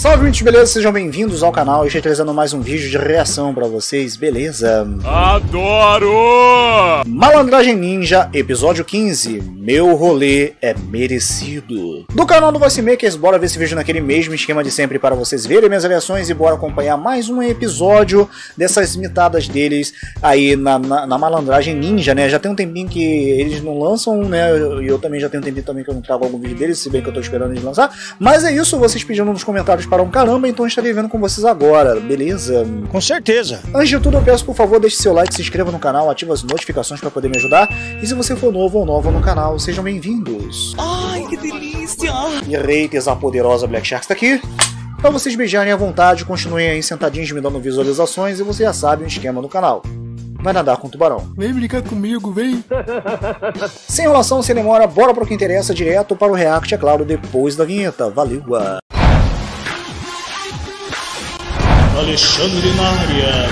Salve, gente, beleza? Sejam bem-vindos ao canal. Estou trazendo mais um vídeo de reação pra vocês, beleza? Adoro! Malandragem Ninja, episódio 15. Meu rolê é merecido. Do canal do Voice Makers, bora ver esse vídeo naquele mesmo esquema de sempre para vocês verem minhas reações e bora acompanhar mais um episódio dessas imitadas deles aí na, na, na Malandragem Ninja, né? Já tem um tempinho que eles não lançam, né? E eu também já tenho um tempinho também que eu não trago algum vídeo deles, se bem que eu tô esperando eles lançar. Mas é isso, vocês pedindo nos comentários para um caramba, então estarei vendo com vocês agora, beleza? Com certeza. Antes de tudo, eu peço por favor, deixe seu like, se inscreva no canal, ative as notificações para poder me ajudar. E se você for novo ou nova no canal, sejam bem-vindos. Ai, que delícia! E Reiters, a poderosa Black Shark está aqui. Para vocês beijarem à vontade, continuem aí sentadinhos me dando visualizações e você já sabe o esquema no canal. Vai nadar com o tubarão. Vem brincar comigo, vem. Sem enrolação, sem demora, bora para o que interessa, direto para o react, é claro, depois da vinheta. Valeu! Alexandre na área.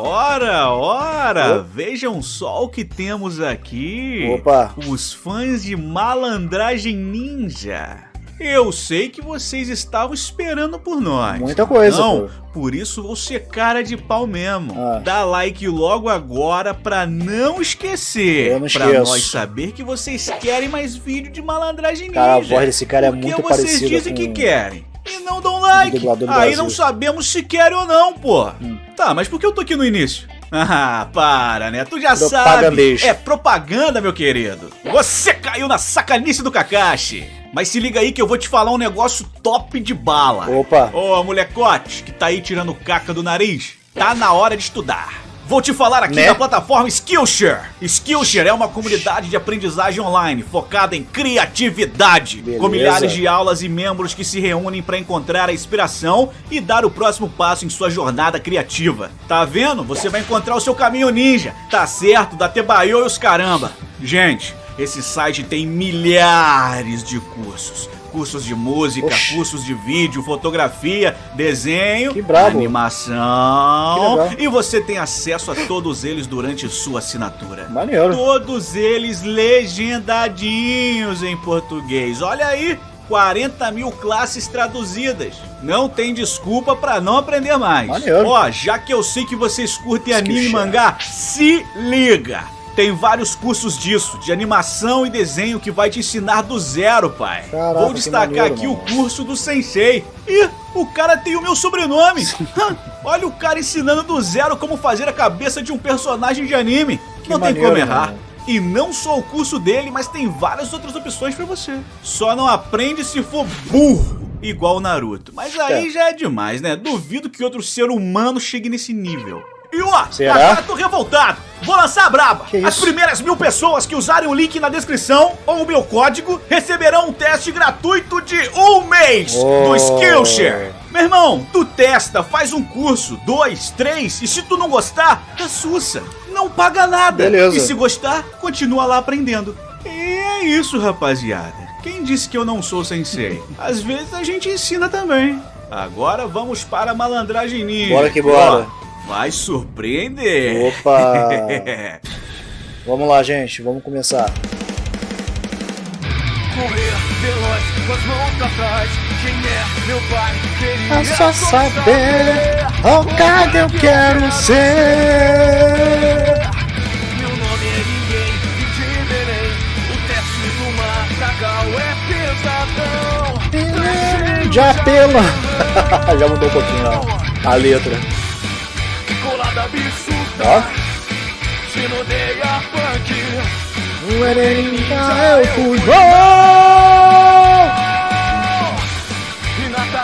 Ora, ora! Vejam só o que temos aqui. Opa! Os fãs de Malandragem Ninja. Eu sei que vocês estavam esperando por nós. Muita coisa, Não, pô. por isso vou ser cara de pau mesmo. Ah. Dá like logo agora pra não esquecer. Eu não pra nós saber que vocês querem mais vídeo de Malandragem Ninja. Cara, a voz desse cara é Porque muito vocês parecida dizem com- que querem. E não dão like. Aí não sabemos se querem ou não, pô. Hum. Tá, mas por que eu tô aqui no início? Ah, para, né? Tu já sabe. É propaganda, meu querido. Você caiu na sacanice do Kakashi. Mas se liga aí que eu vou te falar um negócio top de bala. Opa! Ô, molecote, que tá aí tirando caca do nariz, tá na hora de estudar. Vou te falar aqui Né? da plataforma Skillshare. Skillshare é uma comunidade de aprendizagem online focada em criatividade, Beleza. com milhares de aulas e membros que se reúnem para encontrar a inspiração e dar o próximo passo em sua jornada criativa. Tá vendo? Você vai encontrar o seu caminho ninja. Tá certo? Da Tebaio e os caramba. Gente, esse site tem milhares de cursos. Cursos de música, Oxi. cursos de vídeo, fotografia, desenho, animação. E você tem acesso a todos eles durante sua assinatura. Maneiro. Todos eles legendadinhos em português. Olha aí, 40 mil classes traduzidas. Não tem desculpa pra não aprender mais. Maneiro. Ó, já que eu sei que vocês curtem anime e mangá, se liga. Tem vários cursos disso, de animação e desenho que vai te ensinar do zero, pai. Caraca, Vou destacar maneiro, aqui mano. o curso do Sensei. Ih, o cara tem o meu sobrenome. Olha o cara ensinando do zero como fazer a cabeça de um personagem de anime. Que não tem maneiro, como errar. mano. E não só o curso dele, mas tem várias outras opções pra você. Só não aprende se for burro, igual o Naruto. Mas aí É. já é demais, né? Duvido que outro ser humano chegue nesse nível. E ó, Será? agora tô revoltado. Vou lançar a braba. Que As isso? primeiras mil pessoas que usarem o link na descrição ou o meu código receberão um teste gratuito de um mês Oh. do Skillshare. Meu irmão, tu testa, faz um curso, dois, três, e se tu não gostar, é sussa. Não paga nada. Beleza. E se gostar, continua lá aprendendo. E é isso, rapaziada. Quem disse que eu não sou sensei? Às vezes a gente ensina também. Agora vamos para a malandragem ninja. Bora que bora. Ó, Vai surpreender. Opa! Vamos lá, gente, vamos começar. correr veloz com as mãos pra trás. Quem é meu pai? Queria É só saber ao cara eu quero ser. Meu nome é ninguém e de Belém. O teste do Matagal é pesadão. Já pela. Já mudou um pouquinho ó, a letra. Ó. Se não odeia punk. Não era fui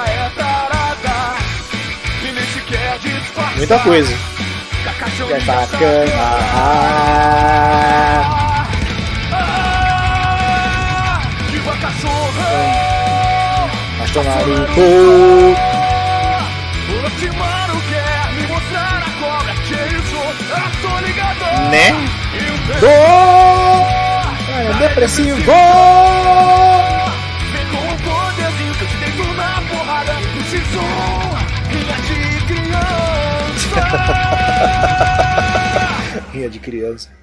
é tarada. E nem sequer disfarça. Muita coisa. Cacachão Já e deito na porrada. No X1, rinha de criança. Rinha de criança.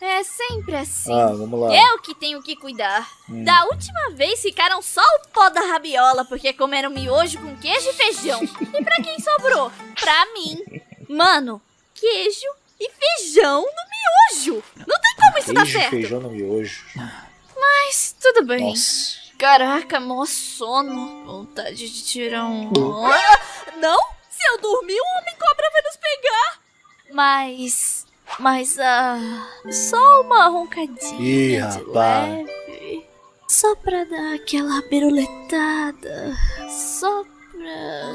É sempre assim. Ah, vamos lá. Eu que tenho que cuidar. Da última vez ficaram só o pó da rabiola porque comeram miojo com queijo e feijão. e pra quem sobrou? Pra mim. Mano, queijo e feijão no miojo. Não tem como isso dar Queijo, certo. feijão no miojo. Mas tudo bem. Nossa. Caraca, mó sono. Vontade de tirar um. Ah, Não? Se eu dormir, o homem cobra vai nos pegar. Mas. Mas, ah. Só uma roncadinha. Ih, rapaz. leve. Só pra dar aquela piruletada. Só pra.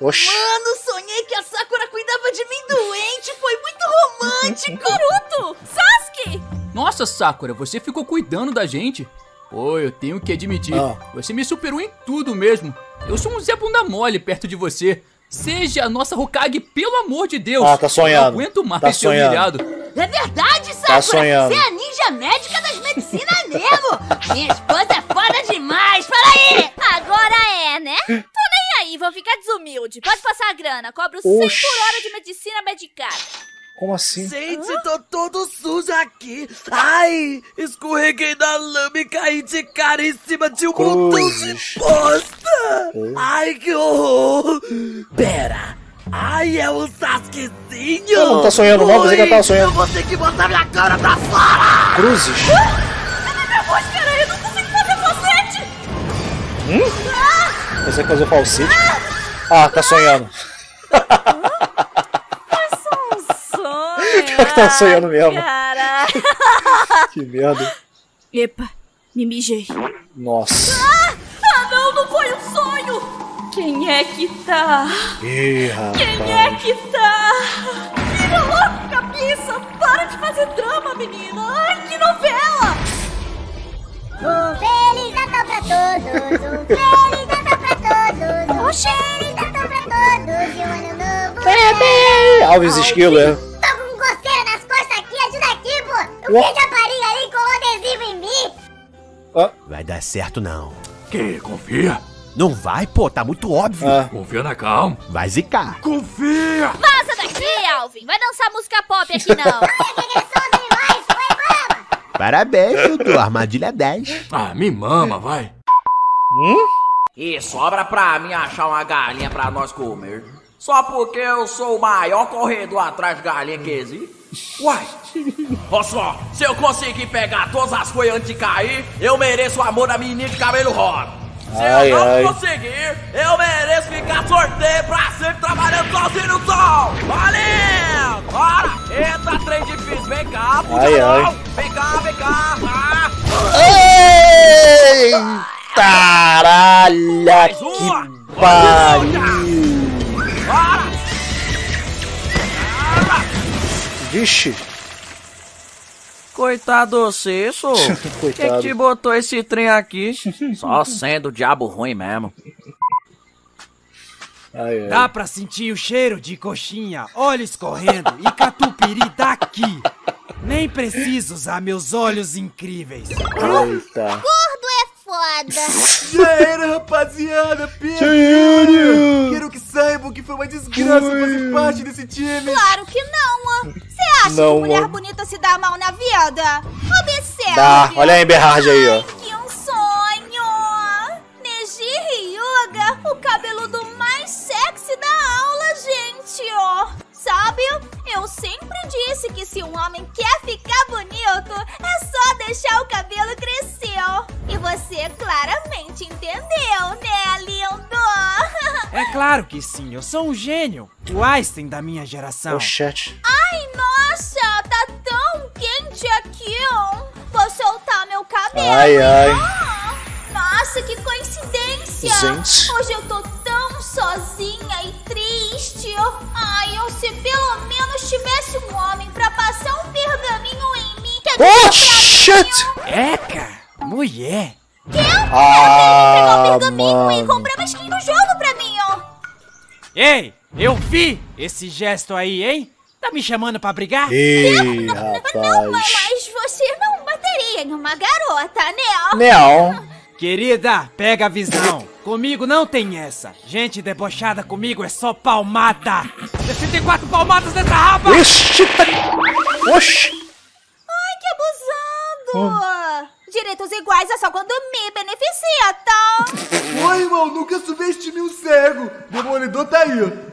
Oxi. Mano, sonhei que a Sakura cuidava de mim doente. Foi muito romântico. Naruto! Sasuke! Nossa, Sakura, você ficou cuidando da gente? Pô, eu tenho que admitir, Ah. você me superou em tudo mesmo. Eu sou um Zé Bunda Mole perto de você. Seja a nossa Hokage, pelo amor de Deus. Ah, tá sonhando. Não aguento mais Tá ser sonhando. humilhado. É verdade, Sakura! Tá sonhando. Você é a ninja médica das medicinas mesmo! Minha esposa é foda Pode passar a grana, cobro 100 Oxi. por hora de medicina medicada. Como assim? Gente, tô todo sujo aqui. Ai, escorreguei na lama e caí de cara em cima de um montão de bosta. Ai, que horror. Pera. Ai, é o Sasukezinho. Eu não tá sonhando, não, pensei que tava Oi, sonhando. Eu vou ter que botar minha cara pra fora. Cruzes. Minha voz, cara, eu não consigo fazer falsete! Você fazer falsete? Ah, tá sonhando. Sonho! Pior que tá sonhando mesmo. Cara! Que merda. Epa, me mijei. Nossa. Ah, não, não foi um sonho! Quem é que tá? Ih, Quem é rapaz. que tá? Vira logo, cabeça! Para de fazer drama, menina! Ai, que novela! Um Feliz Natal pra todos, um Feliz Oxê! Natal pra todos e um ano novo. Bebê! Alves Esquilo, é. Tô com coceira nas costas aqui, ajuda aqui, pô. O que rapariga ali colou adesivo em mim? Vai dar certo não. Que? Confia? Não vai, pô, tá muito óbvio. Ah, Confia na calma. Vai zicar. Confia! Vaza daqui, Alvin! Vai dançar música pop aqui, não! Que som demais, foi brava. Parabéns, Dudu. Armadilha 10. Ah, me mama, vai. E sobra pra mim achar uma galinha pra nós comer. Só porque eu sou o maior corredor atrás de galinha que existe. Uai! Olha só, se eu conseguir pegar todas as coisas antes de cair, eu mereço o amor da menina de cabelo rosa. Se Ai, eu não ai. conseguir, eu mereço ficar sorteio pra sempre trabalhando sozinho no sol. Valeu! Bora! Eita, trem difícil, vem cá, puxa Ai, não. Vem cá, vem cá. Ah. Caralho, que pariu! Vixe, Coitado você, sou. Quem que te botou esse trem aqui? Só sendo o diabo ruim mesmo. Ai, ai. Dá pra sentir o cheiro de coxinha, óleo escorrendo e catupiry daqui. Nem preciso usar meus olhos incríveis. Eita. Foda. Já era, rapaziada. Pera. Quero que saibam que foi uma desgraça fazer parte desse time. Claro que não! Você acha Não, que mulher mano. bonita se dá mal na vida? Observe! Dá, olha a Emberhard aí, ó. Disse que se um homem quer ficar bonito, é só deixar o cabelo crescer. E você claramente entendeu, né, lindo? É claro que sim, eu sou um gênio. O Einstein da minha geração. O chat. Ai, nossa, tá tão quente aqui, ó. Vou soltar meu cabelo. Ai, ai. Ah, nossa, que coincidência. Gente. Hoje eu tô tão sozinha e triste. Ai, eu se pelo Oh, shit! Eca, mulher. Ah, pegar o pergaminho e mano. comprar uma skin do jogo pra mim, ó. Ei, eu vi esse gesto aí, hein? Tá me chamando pra brigar? Ih, Não, rapaz. mas você não bateria em uma garota, né? Não. Querida, pega a visão. Comigo não tem essa. Gente debochada comigo é só palmada. 64 palmadas nessa raba! Ixi, tá... Oxi. Abusando! Direitos iguais é só quando me beneficia, tá? Oi, irmão, nunca subestime um cego. Demolidor tá aí, ó.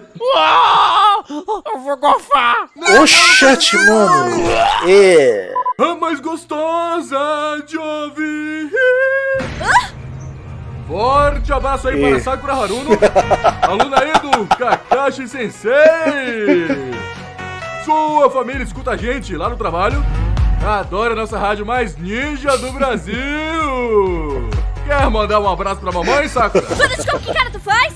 Eu vou golfar! Oxente, mano. É. A mais gostosa de ouvir. Forte abraço aí Ih. para Sakura Haruno, aluna aí do Kakashi Sensei. Sua família escuta a gente lá no trabalho. Adora a nossa rádio mais ninja do Brasil. Quer mandar um abraço pra mamãe, Sakura? De como que cara tu faz?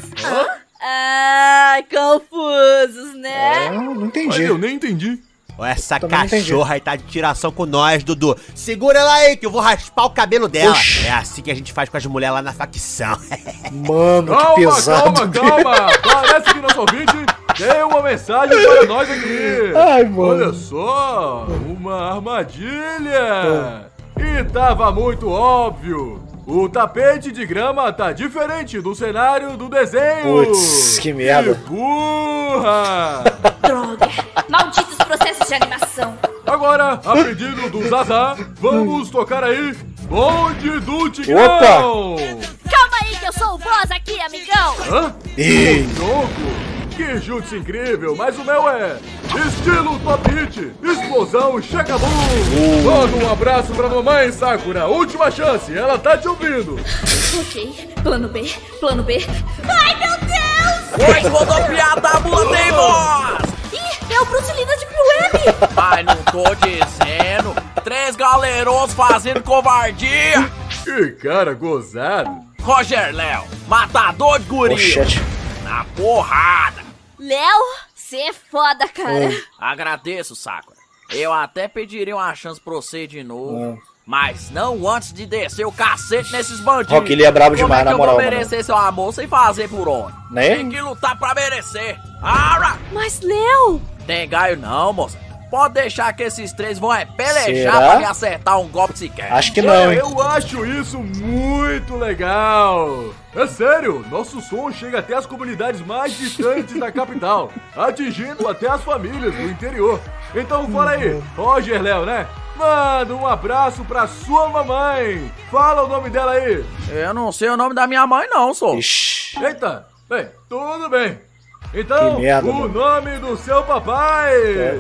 Ai, confusos, né? É, não Mas entendi. eu nem entendi. Essa cachorra aí tá de tiração com nós, Dudu. Segura ela aí, que eu vou raspar o cabelo dela. Oxi. É assim que a gente faz com as mulheres lá na facção. Mano, que Calma, pesado. calma, calma. Parece que nosso ouvinte tem uma mensagem para nós aqui. Ai, mano. Olha só, uma armadilha. E tava muito óbvio. O tapete de grama tá diferente do cenário do desenho. Putz, que merda. Que burra. Droga! Malditos processos de animação! Agora, a pedido do Zazá, vamos tocar aí Bonde do Tigrão. Calma aí que eu sou o boss aqui, amigão! Hã? Ih. Tronco? Que jutsu incrível, mas o meu é estilo top hit, explosão, chega boom. Manda um abraço pra mamãe, Sakura, última chance, ela tá te ouvindo. Ok, plano B, plano B. Ai, meu Deus! Oi, rodopiada da mula teimosa! Ih, é o Bruce Lee da Deep Web! Mas não tô dizendo. Três galerosos fazendo covardia. Que cara gozado. Roger Léo, matador de gorila. Oxente. Na porrada. Léo, você é foda, cara. Agradeço, Sakura. Eu até pediria uma chance pra você de novo. Mas não antes de descer o cacete nesses bandidos. Rock Lee é brabo Como demais, é que na eu moral, vou mano. merecer seu amor sem fazer por onde? Né? Tem que lutar pra merecer. Ara! Mas, Léo, Tem gaio não, moça. Pode deixar que esses três vão é pelejar Será? pra me acertar um golpe sequer. Acho que não, hein? Eu acho isso muito legal. É sério, nosso som chega até as comunidades mais distantes da capital, atingindo até as famílias do interior. Então fala aí, Roger Léo, né? Manda um abraço pra sua mamãe. Fala o nome dela aí. Eu não sei o nome da minha mãe não, sou. Ixi. Eita, bem, tudo bem. Então, merda, o mano. nome do seu papai.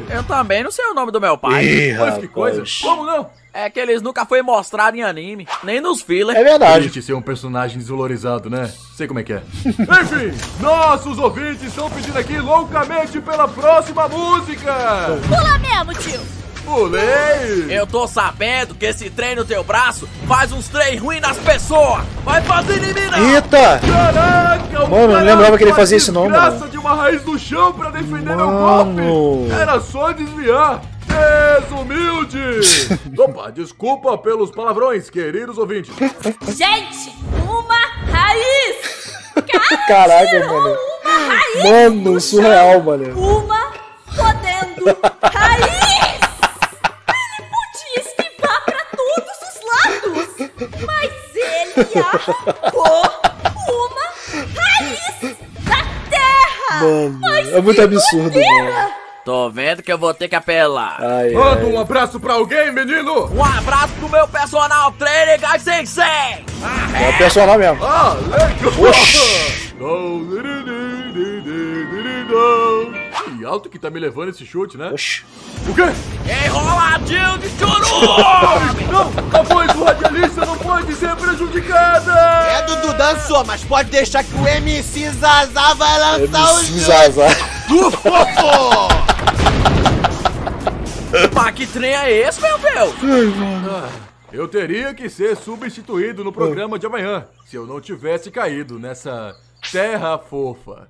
Eu também não sei o nome do meu pai. Ih, Mas que coisa, como não? É que eles nunca foi mostrado em anime, nem nos fillers. É verdade. Triste ser um personagem desvalorizado, né? Sei como é que é. Enfim, nossos ouvintes estão pedindo aqui loucamente pela próxima música. pula mesmo, tio! Pulei! Eu tô sabendo que esse trem no teu braço faz uns trem ruins nas pessoas. Vai fazer em mim não. Eita! Caraca, o Mano, eu não lembrava que ele fazia isso não, mano. de uma raiz do chão pra defender meu Mano. golpe. Era só desviar. Desumilde! Opa, desculpa pelos palavrões, queridos ouvintes. Gente, uma raiz! Cara, Caraca, tirou mano. Uma raiz! Mano, surreal, chão. mano. Uma fodendo arrancou uma raiz da terra! Mano, Mas é muito absurdo, mano. Tô vendo que eu vou ter que apelar. Ai, Manda ai. um abraço pra alguém, menino! Um abraço pro meu personal trainer, Gai Sensei! É o personal mesmo. Ah, legal! Oxi. Que alto que tá me levando esse chute, né? Oxi. O quê? Enroladinho de churu! Não! A voz do radialista não pode ser prejudicada! É, Dudu dançou, mas pode deixar que o MC Zazá vai lançar o MC Zazar. do fofo! Mas que trem é esse, meu Deus? Eu teria que ser substituído no programa de amanhã se eu não tivesse caído nessa terra fofa.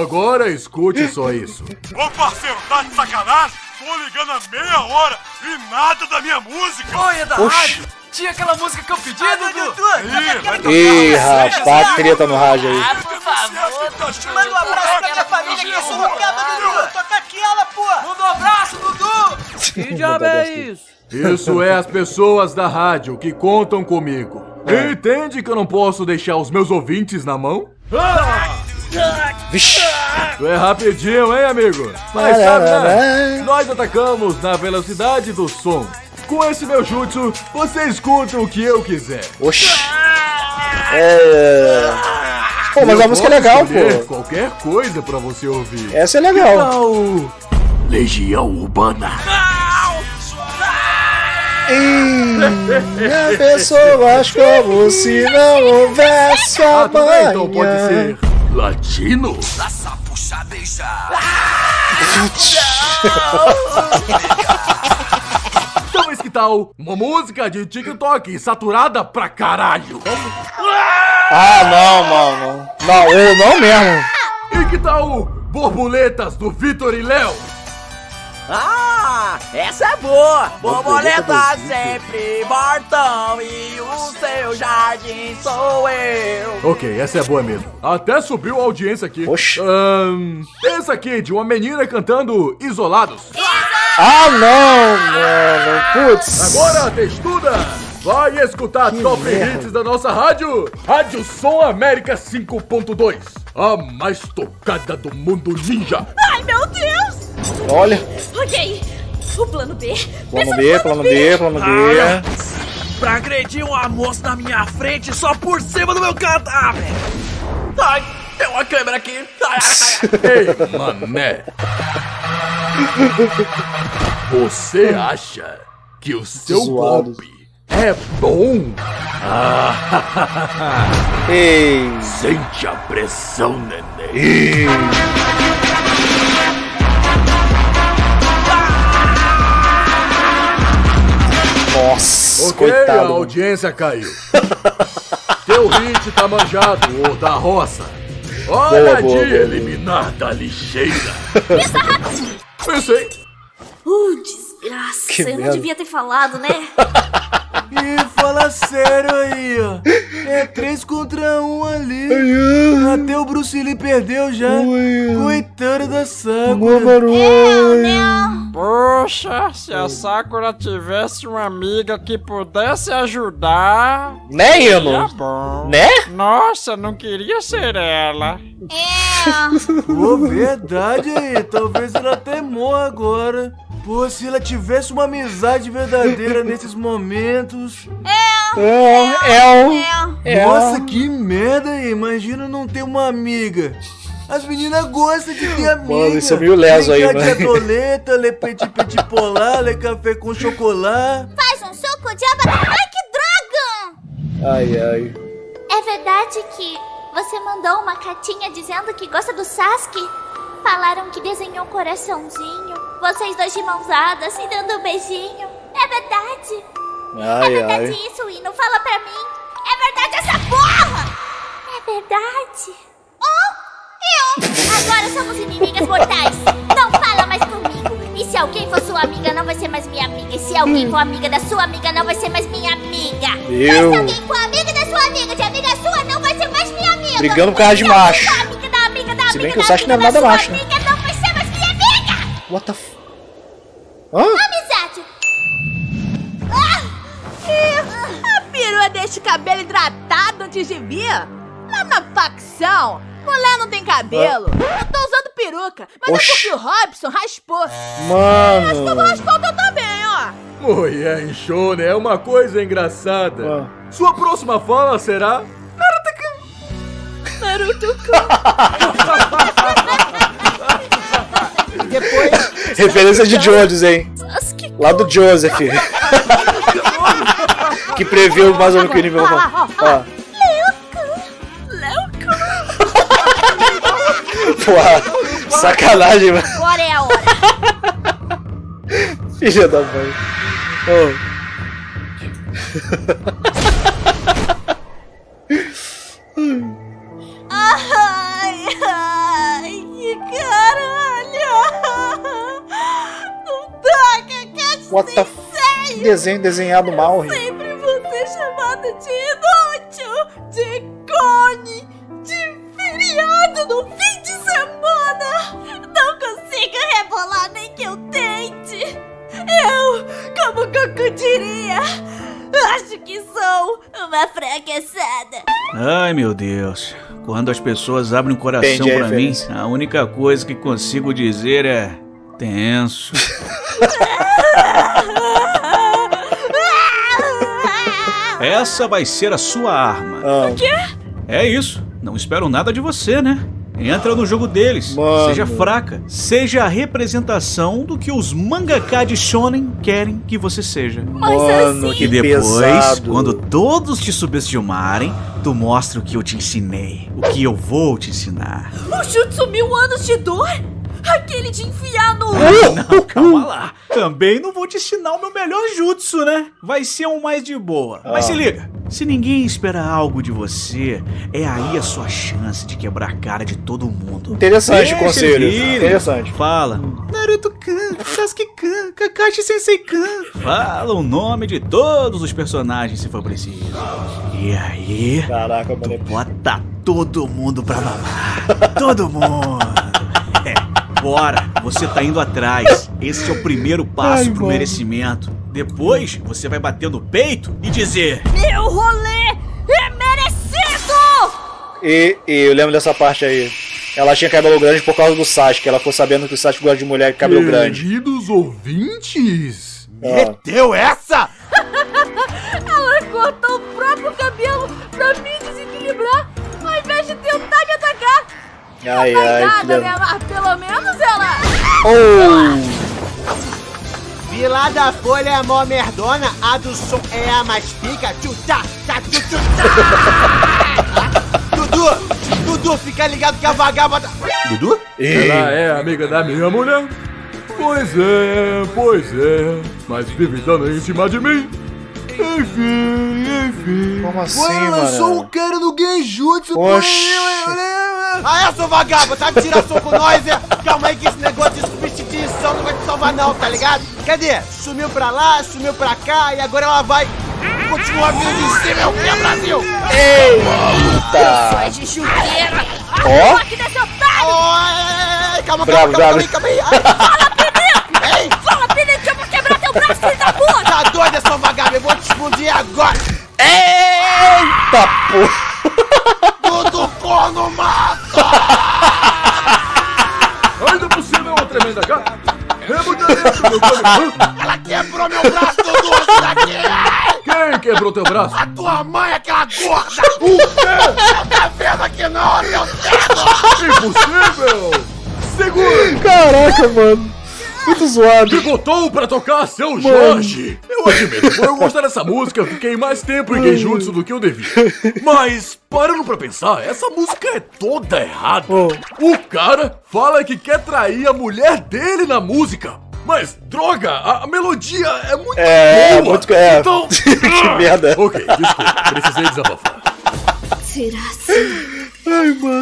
Agora escute só isso. Ô parceiro, tá de sacanagem? Tô ligando há meia hora e nada da minha música. Olha da Oxi. rádio. Tinha aquela música que eu pedi, ah, Dudu. Ih, tá rapaz, treta no rádio aí. Ah, por favor. É tá Manda um abraço pra minha família que é Sorocaba, Dudu. Toca aquela, pô. Manda um abraço, Dudu. Que diabo é isso? Isso é as pessoas da rádio que contam comigo. Entende que eu não posso deixar os meus ouvintes na mão? Vixe. Tu é rapidinho, hein, amigo? Mas sabe, né? Nós atacamos na velocidade do som. Com esse meu jutsu, você escuta o que eu quiser. Oxi. É. Pô, mas Eu a música é legal, pô. qualquer coisa pra você ouvir. Essa é legal. Então, Legião Urbana. Minha pessoas como se não houvesse Ah, bem, então amanhã. pode ser latino. Então, mas que tal uma música de TikTok saturada pra caralho? Ah, não, mano. Não, eu não mesmo. E que tal borboletas do Vitor e Léo? Ah, essa é boa! Borboleta sempre mortão e o seu jardim sou eu. Ok, essa é boa mesmo. Até subiu a audiência aqui. Oxi. Ahn, essa aqui de uma menina cantando Isolados. Ah, não, mano. Putz. Agora, textuda, vai escutar top merda. hits da nossa rádio. Rádio Som América 5.2. A mais tocada do mundo ninja. Ai, meu Deus! Olha. Ok, o plano B. Plano B, no plano B, plano B. Pra agredir uma moça na minha frente só por cima do meu cadáver. Ai, tem uma câmera aqui. Ai, ai, ai. Ei, mané. Você acha que o seu golpe é bom? Ei. Sente a pressão, neném. Ei. Nossa, Ok, a coitado. mano. audiência caiu. Teu hit tá manjado, ô da roça. Boa, Hora boa, de boa. eliminar da lixeira. Pensa rápido. Pensei. Uh, desgraça. Que eu não merda. devia ter falado, né? E fala sério aí, ó. É três contra um ali. Até o Bruce Lee perdeu já. Coitado da Sakura. Eu, né? Poxa, se a Sakura tivesse uma amiga que pudesse ajudar. Né, Seria Ino? bom. Né? Nossa, não queria ser ela. É. Pô, verdade aí. Talvez ela até morra agora. Pô, se ela tivesse uma amizade verdadeira nesses momentos. É. É, é, É. é. Nossa, que merda aí. Imagina não ter uma amiga. As meninas gostam de ter amiga. Mano, isso é meio leso aí, Brincar né? de adoleta, ler petit petit polar, ler café com chocolate. Faz um soco de aba. Ai, que droga! Ai, ai. É verdade que você mandou uma cartinha dizendo que gosta do Sasuke? Falaram que desenhou um coraçãozinho. Vocês dois de mãos dadas e dando um beijinho. É verdade. é Ai, verdade ai. isso, Ino. Fala pra mim. É verdade essa porra! É verdade. Agora somos inimigas mortais. Não fala mais comigo. E se alguém for sua amiga, não vai ser mais minha amiga. E se alguém for amiga da sua amiga, não vai ser mais minha amiga. E Eu. se alguém for amiga da sua amiga, de amiga sua, não vai ser mais minha amiga. Brigando por causa de macho. amiga da amiga da Se bem amiga que o Sasuke não é amiga nada macho, né? amiga, não vai ser mais minha amiga. What the f... Hã? Amizade. Ah, A perua deixa o cabelo hidratado antes de vir? Lá na facção, mulher não tem cabelo. Eu tô usando peruca, mas Oxi. é porque o Robson raspou. Mano. Acho que eu vou raspar o teu também, ó. Mulher show, né? É uma coisa engraçada. Sua próxima fala será... Naruto Depois. Referência de Jones, hein? Lá do Joseph. que previu mais ou menos que o nível. Ó. Pô, sacanagem, mano. Agora é a hora. Filha da mãe. Ô. Ai, ai, que caralho! Não dá, que que What the f... Desenho desenhado mal, Rio. Eu diria, Acho que sou uma fracassada. Ai, meu Deus. Quando as pessoas abrem o coração Entendi a pra mim, a única coisa que consigo dizer é tenso. Essa vai ser a sua arma. O quê? É isso. Não espero nada de você, né? Entra no jogo deles. Mano. Seja fraca. Seja a representação do que os mangaka de shonen querem que você seja. Mas Mano, assim. E que depois, pesado. quando todos te subestimarem, tu mostra o que eu te ensinei. O que eu vou te ensinar. O Jutsu Mil Anos de Dor? Aquele de enfiar no. Não, calma lá. Também não vou te ensinar o meu melhor jutsu, né? Vai ser um mais de boa. Mas se liga. Se ninguém espera algo de você, é aí a sua chance de quebrar a cara de todo mundo. Interessante Deixa conselho. Interessante. Fala. Naruto-kun, Sasuke-kun, Kakashi Sensei-kun. Fala o nome de todos os personagens se for preciso. E aí, Caraca, mano. bota todo mundo pra mamar. Todo mundo. É, bora. Você tá indo atrás. Esse é o primeiro passo Ai, pro mano. merecimento. Depois, você vai bater no peito e dizer... Meu rolê é merecido! E, e eu lembro dessa parte aí. Ela tinha cabelo grande por causa do Sasuke. Ela ficou sabendo que o Sasuke gosta de mulher com cabelo grande. Queridos ouvintes, Ah. Deu essa? Ela cortou o próprio cabelo pra me desequilibrar ao invés de tentar me atacar. Ai, ai, filha. né? Oh! Vila da Folha é a mó merdona, a do som é a mais pica. Tchutá, tá, tchu, tchu, tá. Dudu, Dudu, fica ligado que a vagabunda... Dudu? ela é amiga da minha mulher? Pois é, pois é. Mas vive dando em cima de mim. Enfim, enfim. Como assim, Ué, lançou mano? o cara do Genjutsu. Oxi. Ah, é, seu vagabundo, tá me tirando som com nós, é? Calma aí que negócio de substituição não vai te salvar não, tá ligado? Cadê? Sumiu pra lá, sumiu pra cá e agora ela vai continuar vindo de cima, é o que, Brasil? Eita! Sua de chuteira. Ó. Desse otário. Oi, calma, Bravo, calma, calma, bravo. calma aí, calma aí. Ai, Ei, Fala, Pinico, que eu vou quebrar teu braço, filho da puta. tá doida, seu vagabundo? Eu vou te explodir agora. Eita porra! Ela quebrou meu braço, Dudu, isso daqui! Quem quebrou teu braço? A tua mãe, aquela gorda! O quê? Não tá vendo aqui não, meu cego! Impossível! Segura! Caraca, mano. Muito zoado. Me botou pra tocar seu Jorge! Eu admito, por eu gostar dessa música, fiquei mais tempo em Genjutsu do que eu devia. Mas, parando pra pensar, essa música é toda errada. O cara fala que quer trair a mulher dele na música. Mas, droga, a, a melodia é muito É, boa. muito- é. Então... Que merda. Ok, desculpa, precisei desabafar. Será assim?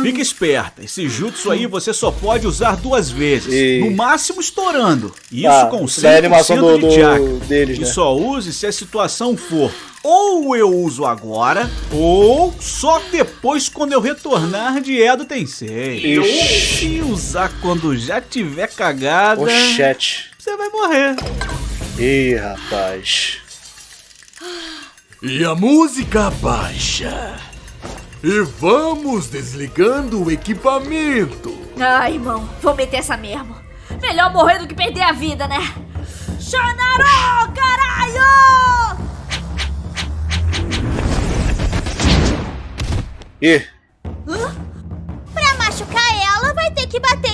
Fica esperta. Esse jutsu aí você só pode usar duas vezes. E- No máximo estourando. Isso Ah, com 100% isso daí é animação do- de do- jaca. deles, e né? só use se a situação for ou eu uso agora, ou só depois quando eu retornar de Edo Tensei. Ixi. Se usar quando já tiver cagada, Pochete. Você vai morrer. Ih, rapaz. E a música baixa. E vamos desligando o equipamento. Ai, irmão, vou meter essa mesmo. Melhor morrer do que perder a vida, né? Shonaro, caralho! Ih, Hã? Pra machucar ela, vai ter que bater.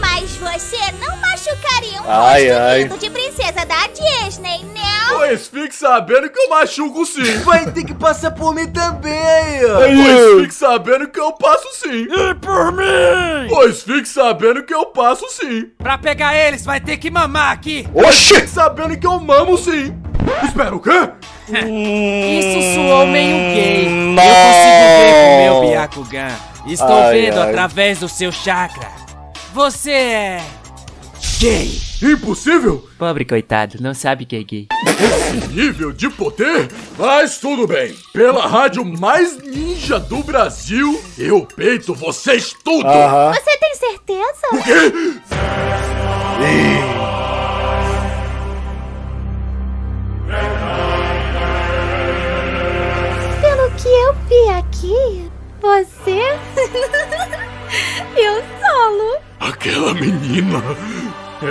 Mas você não machucaria um Ai, rosto ai. lindo de princesa da Disney, né? Pois fique sabendo que eu machuco sim. Vai ter que passar por mim também. Pois fique sabendo que eu passo sim. E por mim? Pois fique sabendo que eu passo sim. Pra pegar eles, vai ter que mamar aqui. Oxi! Fique sabendo que eu mamo sim. Espera, o quê? Isso soou meio gay. Não. Eu consigo ver com o meu Byakugan. Estou Ai, vendo ai. através do seu chakra. Você é. gay. Impossível? Pobre coitado, não sabe que é gay. Nível de poder? Mas tudo bem. Pela rádio mais ninja do Brasil, eu peito vocês tudo. Aham. Você tem certeza? O quê?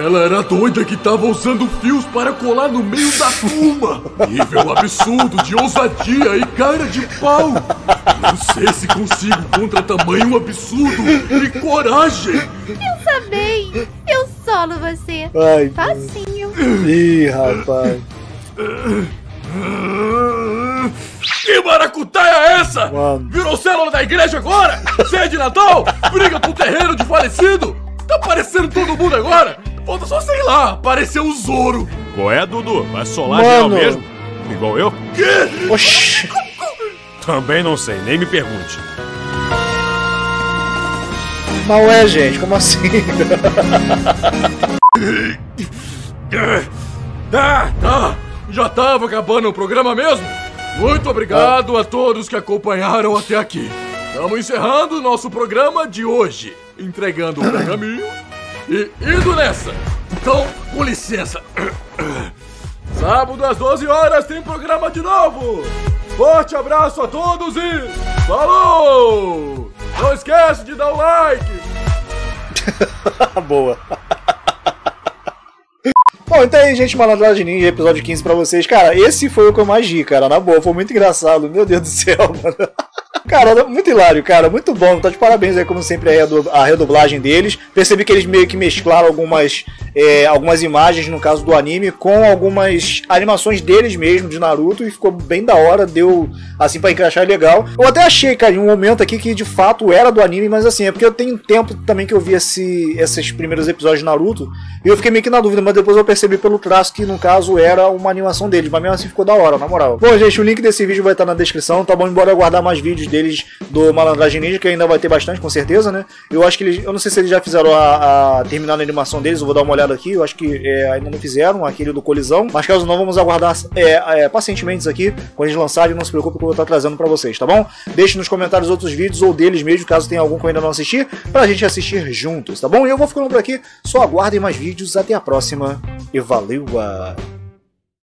Ela era doida que tava usando fios para colar no meio da turma. Nível absurdo de ousadia e cara de pau. Não sei se consigo contra tamanho absurdo e coragem. Pensa bem, eu solo você. Ai, Facinho. Ih, rapaz. Que maracutaia é essa? Virou célula da igreja agora? Ceia de Natal? Briga por terreno de falecido? Tá aparecendo todo mundo agora? Falta só, sei lá, apareceu o Zoro. Qual é, Dudu? Vai solar geral Mano. mesmo? Igual eu? Quê? Oxi. Também não sei, nem me pergunte. Mas ué, gente, como assim? Ah, tá. Já tava acabando o programa mesmo? Muito obrigado a todos que acompanharam até aqui. Estamos encerrando o nosso programa de hoje. Entregando o pergaminho e indo nessa. Então, com licença. Sábado às 12 horas tem programa de novo. Forte abraço a todos e falou! Não esquece de dar o like. Boa. Bom, então aí, gente, Malandragem Ninja, episódio 15 pra vocês. Cara, esse foi o que eu mais ri, cara. Na boa, foi muito engraçado. Meu Deus do céu, mano. Cara, muito hilário, cara. Muito bom. Tá de parabéns aí, como sempre, a redu- a redublagem deles. Percebi que eles meio que mesclaram algumas, é, algumas imagens, no caso do anime, com algumas animações deles mesmo, de Naruto, e ficou bem da hora. Deu, assim, pra encaixar legal. Eu até achei, cara, em um momento aqui que de fato era do anime, mas assim, é porque eu tenho tempo também que eu vi esse, esses primeiros episódios de Naruto, e eu fiquei meio que na dúvida, mas depois eu percebi pelo traço que no caso era uma animação deles, mas mesmo assim ficou da hora, na moral. Bom, gente, o link desse vídeo vai estar na descrição, tá bom? Embora aguardar mais vídeos deles do Malandragem Ninja, que ainda vai ter bastante, com certeza, né? Eu acho que eles, eu não sei se eles já fizeram a, a animação deles, eu vou dar uma olhada aqui, eu acho que é, ainda não fizeram, aquele do Colisão, mas caso não, vamos aguardar é, é, pacientemente isso aqui, quando eles lançarem, não se preocupe que eu vou estar trazendo pra vocês, tá bom? Deixe nos comentários outros vídeos ou deles mesmo, caso tenha algum que eu ainda não assisti, pra gente assistir juntos, tá bom? E eu vou ficando por aqui, só aguardem mais vídeos, até a próxima e valeu!